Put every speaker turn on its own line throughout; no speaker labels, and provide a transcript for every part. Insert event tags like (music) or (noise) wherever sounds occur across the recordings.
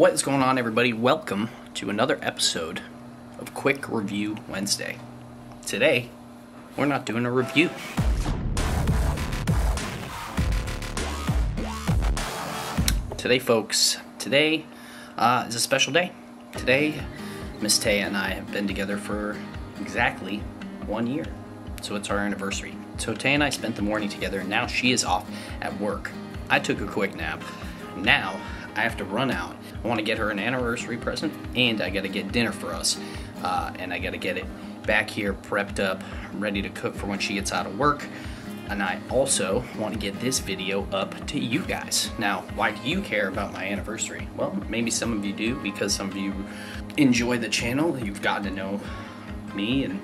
What is going on, everybody? Welcome to another episode of Quick Review Wednesday. Today, we're not doing a review. Today, folks, today uh, is a special day. Today, Miss Thea and I have been together for exactly one year. So it's our anniversary. So Thea and I spent the morning together, and now she is off at work. I took a quick nap. Now I have to run out. I want to get her an anniversary present, and I got to get dinner for us. Uh, and I got to get it back here prepped up, ready to cook for when she gets out of work. And I also want to get this video up to you guys. Now, why do you care about my anniversary? Well, maybe some of you do because some of you enjoy the channel. You've gotten to know me and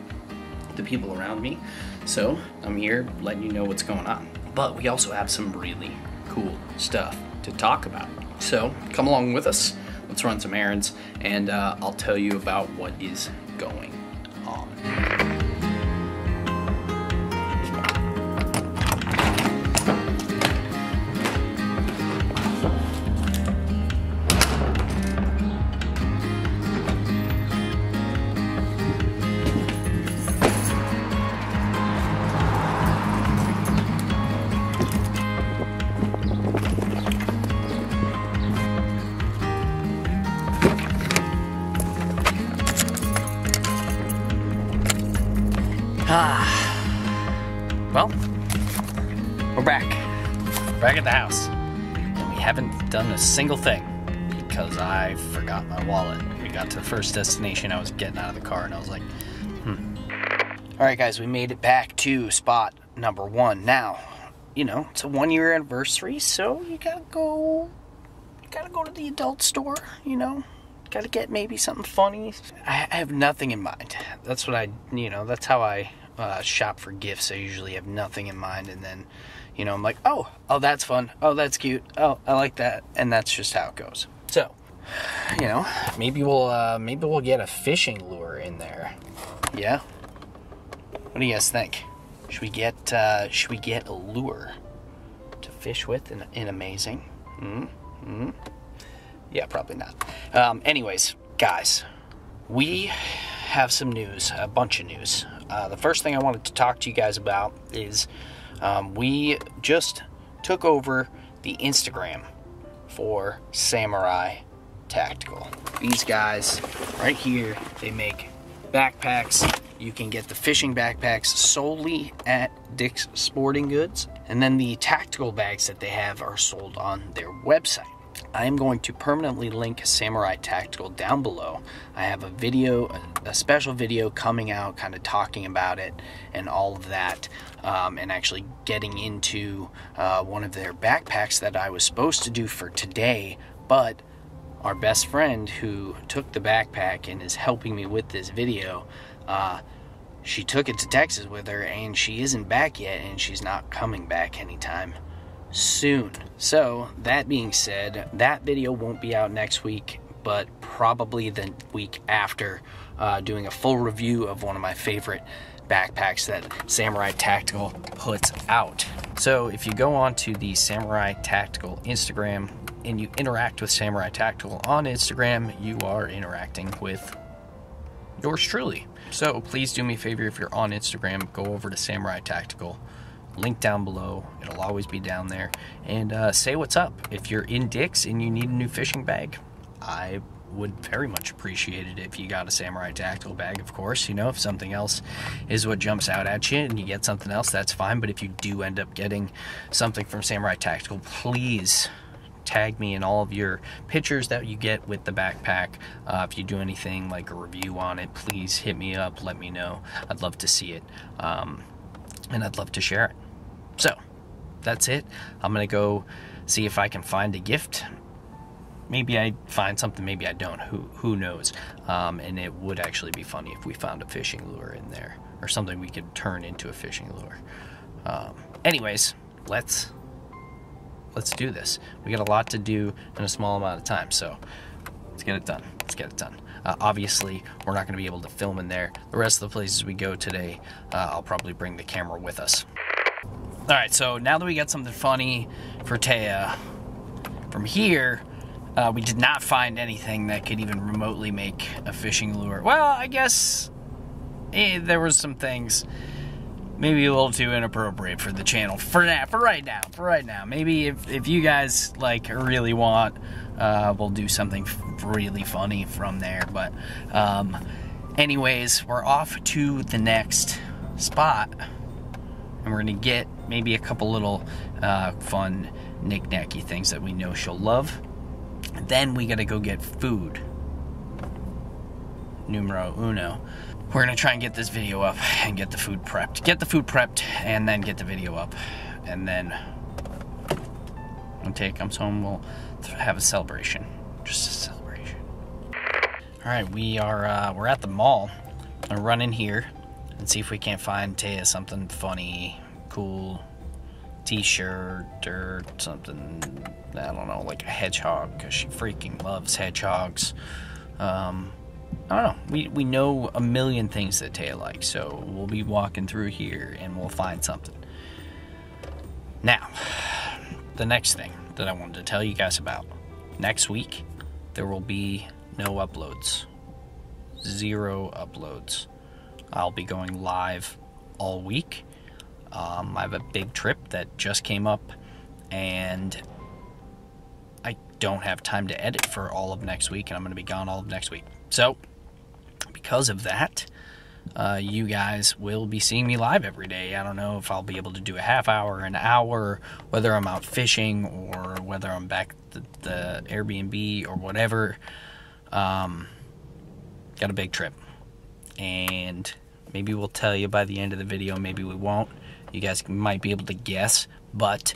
the people around me. So I'm here letting you know what's going on. But we also have some really cool stuff to talk about. So come along with us. Let's run some errands and uh, I'll tell you about what is going on. The house. And we haven't done a single thing because I forgot my wallet. We got to the first destination. I was getting out of the car and I was like, hmm. All right, guys, we made it back to spot number one. Now, you know, it's a one year anniversary, so you gotta go. You gotta go to the adult store, you know, gotta get maybe something funny. I, have nothing in mind. That's what I, you know, that's how I uh, shop for gifts. I usually have nothing in mind, and then, you know, I'm like, oh, oh, that's fun. Oh, that's cute. Oh, I like that, and that's just how it goes. So, you know, maybe we'll, uh, maybe we'll get a fishing lure in there. Yeah. What do you guys think? Should we get, uh, should we get a lure to fish with in, in amazing? Hmm. Hmm. Yeah, probably not. Um, anyways, guys, we have some news, a bunch of news. Uh, the first thing I wanted to talk to you guys about is um, we just took over the Instagram for Samurai Tactical. These guys right here, they make backpacks. You can get the fishing backpacks solely at Dick's Sporting Goods, and then the tactical bags that they have are sold on their website. I am going to permanently link Samurai Tactical down below. I have a video, a special video coming out, kind of talking about it and all of that, um, and actually getting into uh, one of their backpacks that I was supposed to do for today, but our best friend who took the backpack and is helping me with this video, uh, she took it to Texas with her and she isn't back yet and she's not coming back anytime soon. So, that being said, that video won't be out next week, but probably the week after, uh, doing a full review of one of my favorite backpacks that Samurai Tactical puts out. So, if you go on to the Samurai Tactical Instagram and you interact with Samurai Tactical on Instagram, you are interacting with yours truly. So, please do me a favor if you're on Instagram, go over to Samurai Tactical link down below. It'll always be down there. And uh, say what's up. If you're in Dick's and you need a new fishing bag, I would very much appreciate it if you got a Samurai Tactical bag, of course. You know, if something else is what jumps out at you and you get something else, that's fine. But if you do end up getting something from Samurai Tactical, please tag me in all of your pictures that you get with the backpack. Uh, if you do anything like a review on it, please hit me up, let me know. I'd love to see it. Um, and I'd love to share it. So, that's it. I'm going to go see if I can find a gift. Maybe I find something, maybe I don't. Who who knows? Um, and it would actually be funny if we found a fishing lure in there or something we could turn into a fishing lure. Um, anyways, let's let's do this. We got a lot to do in a small amount of time, so let's get it done. Let's get it done. Uh, obviously, we're not going to be able to film in there. The rest of the places we go today, uh, I'll probably bring the camera with us. All right, so now that we got something funny for Thea, from here, Uh, we did not find anything that could even remotely make a fishing lure. Well, I guess eh, there was some things maybe a little too inappropriate for the channel for now for right now for right now. Maybe if, if you guys like really want uh, we'll do something really funny from there. But um, anyways we're off to the next spot and we're gonna get maybe a couple little uh, fun knick-knacky things that we know she'll love then we gotta go get food numero uno we're gonna try and get this video up and get the food prepped. Get the food prepped and then get the video up. And then when Tay comes home, we'll have a celebration. Just a celebration. All right, we are uh, we're at the mall. I'm run in here and see if we can't find Thea something funny, cool, t-shirt or something. I don't know, like a hedgehog because she freaking loves hedgehogs. Um, I don't know. We, we know a million things that Thea likes, so we'll be walking through here and we'll find something. Now, the next thing that I wanted to tell you guys about. Next week, there will be no uploads. Zero uploads. I'll be going live all week. Um, I have a big trip that just came up, and I don't have time to edit for all of next week, and I'm going to be gone all of next week. So, because of that, uh, you guys will be seeing me live every day. I don't know if I'll be able to do a half hour, an hour, whether I'm out fishing or whether I'm back at the, Airbnb or whatever. Um, got a big trip. And maybe we'll tell you by the end of the video, maybe we won't. You guys might be able to guess, but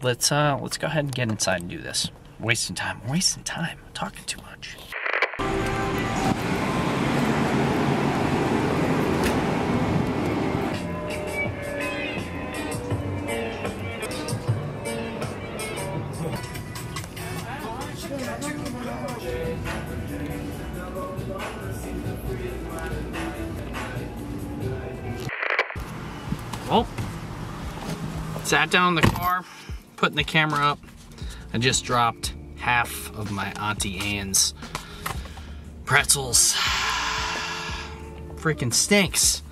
let's uh, let's go ahead and get inside and do this. Wasting time, wasting time, I'm talking too much. Well, sat down in the car, putting the camera up. I just dropped half of my Auntie Anne's pretzels. (sighs) Freaking stinks.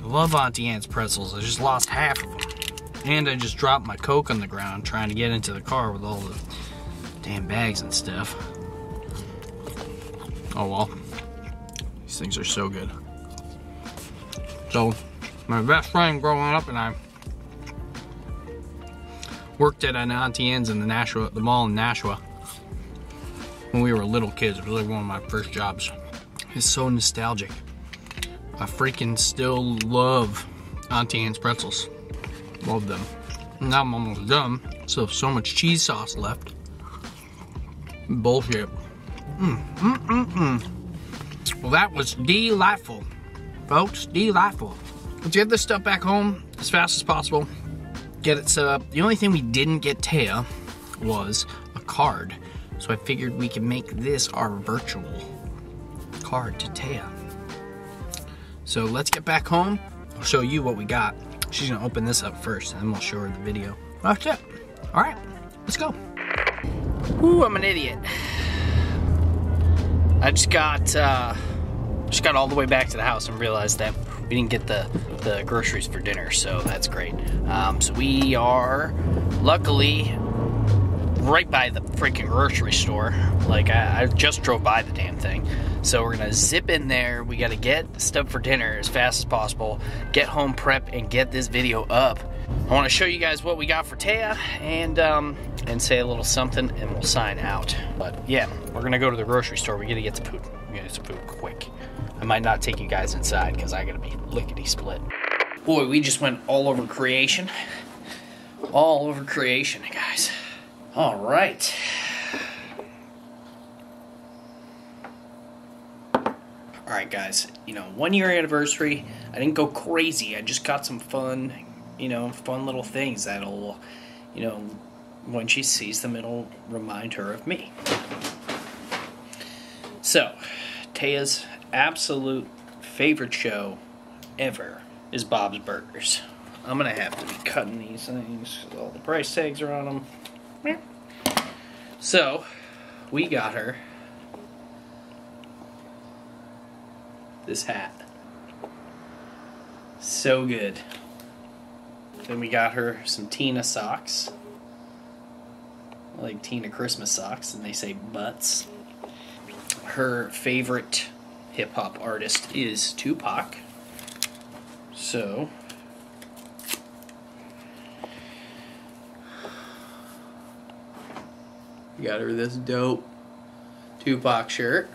I love Auntie Anne's pretzels. I just lost half of them. And I just dropped my Coke on the ground trying to get into the car with all the damn bags and stuff. Oh well. These things are so good. So, my best friend growing up and I worked at an Auntie Anne's in the Nashua, the mall in Nashua when we were little kids. It was like one of my first jobs. It's so nostalgic. I freaking still love Auntie Anne's pretzels. Love them. Now I'm almost done. Have so much cheese sauce left. Bullshit. Mm, mm, mm, mm. Well, that was delightful, folks. Delightful. Let's get this stuff back home as fast as possible. Get it set up. The only thing we didn't get Thea was a card. So I figured we could make this our virtual card to Thea. So let's get back home. I'll show you what we got. She's gonna open this up first, and then we'll show her the video. That's it. All right, let's go. Ooh, I'm an idiot. I just got uh, just got all the way back to the house and realized that we didn't get the the groceries for dinner, so that's great. Um, so we are luckily right by the freaking grocery store. Like I, I, just drove by the damn thing. So we're gonna zip in there. We gotta get stuff for dinner as fast as possible. Get home prep and get this video up. I want to show you guys what we got for Thea and um, and say a little something, and we'll sign out. But yeah, we're gonna go to the grocery store. We gotta get some food. We gotta get some food quick. I might not take you guys inside because I gotta be lickety split. Boy, we just went all over creation. All over creation, guys. All right. All right, guys. You know, one year anniversary. I didn't go crazy. I just got some fun, you know, fun little things that'll, you know, when she sees them, it'll remind her of me. So, Thea's absolute favorite show ever is Bob's Burgers. I'm gonna have to be cutting these things. Because all the price tags are on them. So, we got her this hat. So good. Then we got her some Tina socks. Like Tina Christmas socks, and they say butts. Her favorite hip hop artist is Tupac. So, got her this dope Tupac shirt.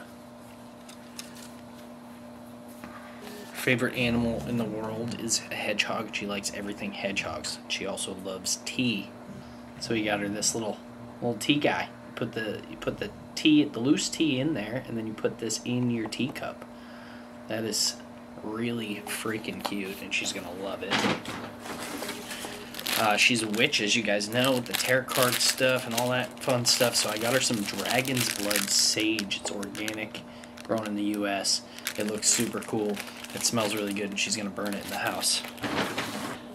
Favorite animal in the world is a hedgehog. She likes everything hedgehogs. She also loves tea. So we got her this little little tea guy. Put the you put the tea the loose tea in there and then you put this in your teacup. That is really freaking cute and she's gonna love it. Uh, she's a witch, as you guys know, with the tarot card stuff and all that fun stuff. So I got her some Dragon's Blood Sage. It's organic, grown in the U.S. It looks super cool. It smells really good, and she's gonna burn it in the house.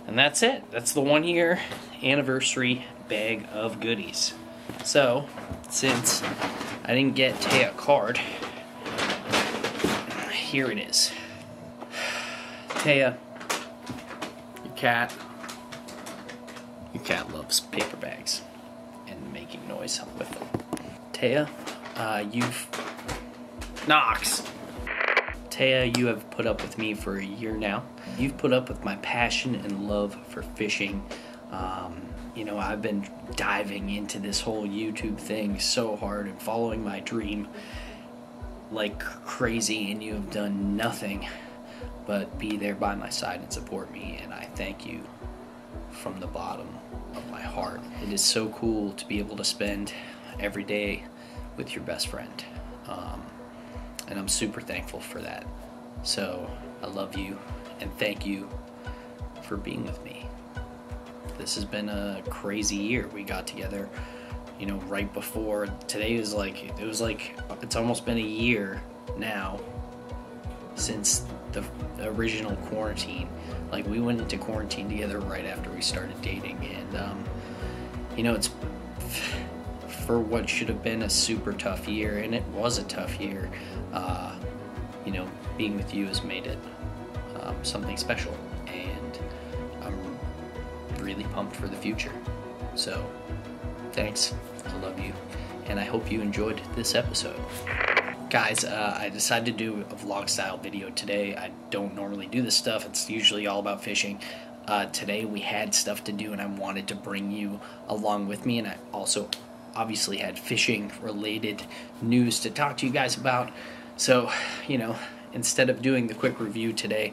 And that's it. That's the one year anniversary bag of goodies. So, since I didn't get Thea a card, here it is. Thea, your cat your cat loves paper bags and making noise with them. Thea, uh, you've. Knox! Thea, you have put up with me for a year now. You've put up with my passion and love for fishing. Um, you know, I've been diving into this whole YouTube thing so hard and following my dream like crazy, and you have done nothing but be there by my side and support me, and I thank you from the bottom of my heart. It is so cool to be able to spend every day with your best friend. Um, and I'm super thankful for that. So I love you and thank you for being with me. This has been a crazy year. We got together, you know, right before today is like, it was like, it's almost been a year now since the original quarantine like we went into quarantine together right after we started dating, and um, you know, it's for what should have been a super tough year, and it was a tough year. Uh, you know, being with you has made it um, something special, pumped for the future. So, thanks. I love you, and I hope you enjoyed this episode. Guys, uh, I decided to do a vlog style video today. I don't normally do this stuff, it's usually all about fishing. Uh, today we had stuff to do and I wanted to bring you along with me, and I also obviously had fishing related news to talk to you guys about. So, you know, instead of doing the quick review today,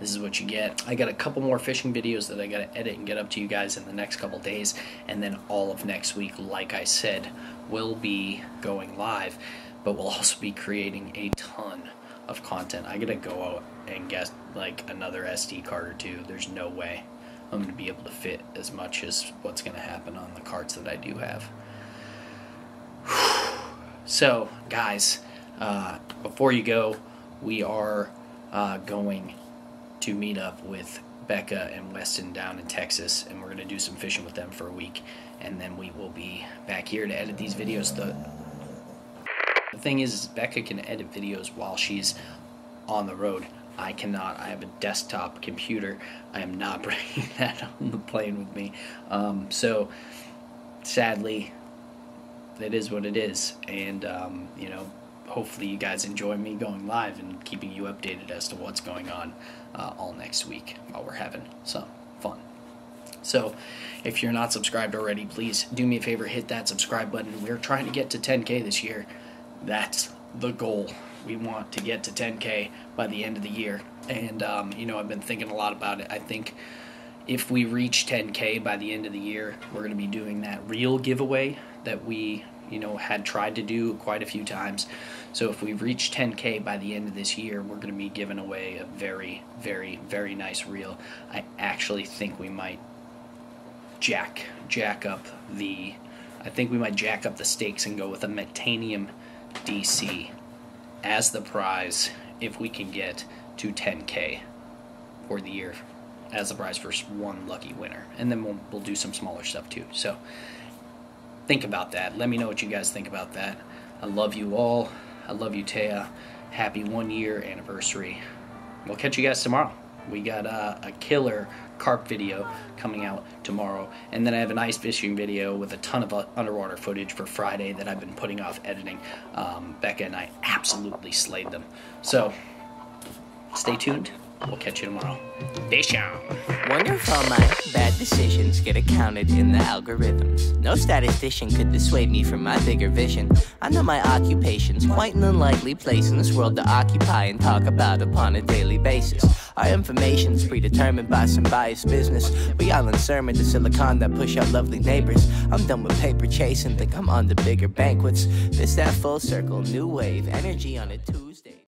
this is what you get. I got a couple more fishing videos that I got to edit and get up to you guys in the next couple days, and then all of next week, like I said, will be going live but we'll also be creating a ton of content. I gotta go out and get like another SD card or two. There's no way I'm gonna be able to fit as much as what's gonna happen on the cards that I do have. (sighs) So, guys, uh, before you go, we are uh, going to meet up with Becca and Weston down in Texas, and we're going to do some fishing with them for a week, and then we will be back here to edit these videos. The the thing is, Becca can edit videos while she's on the road. I cannot. I have a desktop computer. I am not (laughs) bringing that on the plane with me. Um, so, sadly, it is what it is. And, um, you know, hopefully you guys enjoy me going live and keeping you updated as to what's going on uh, all next week while we're having some fun. So, if you're not subscribed already, please do me a favor, hit that subscribe button. We're trying to get to 10K this year. That's the goal. We want to get to 10K by the end of the year. And, um, you know, I've been thinking a lot about it. I think if we reach 10K by the end of the year, we're going to be doing that real giveaway that we, you know, had tried to do quite a few times. So if we reach 10K by the end of this year, we're going to be giving away a very, very, very nice reel. I actually think we might jack jack up the I think we might jack up the stakes and go with a metanium DC as the prize if we can get to 10k for the year as the prize for one lucky winner. And then we'll, we'll do some smaller stuff too. So think about that. Let me know what you guys think about that. I love you all. I love you, Thea. Happy one year anniversary. We'll catch you guys tomorrow. We got uh, a killer carp video coming out tomorrow. And then I have an ice fishing video with a ton of uh, underwater footage for Friday that I've been putting off editing. Um, Becca and I absolutely slayed them. So stay tuned. We'll catch you tomorrow. On.
Wonder if all my bad decisions get accounted in the algorithms. No statistician could dissuade me from my bigger vision. I know my occupation's quite an unlikely place in this world to occupy and talk about upon a daily basis. Our information's predetermined by some biased business. We all in sermon to silicon that push out lovely neighbors. I'm done with paper chasing, think I'm on to bigger banquets. This that full circle, new wave, energy on a Tuesday.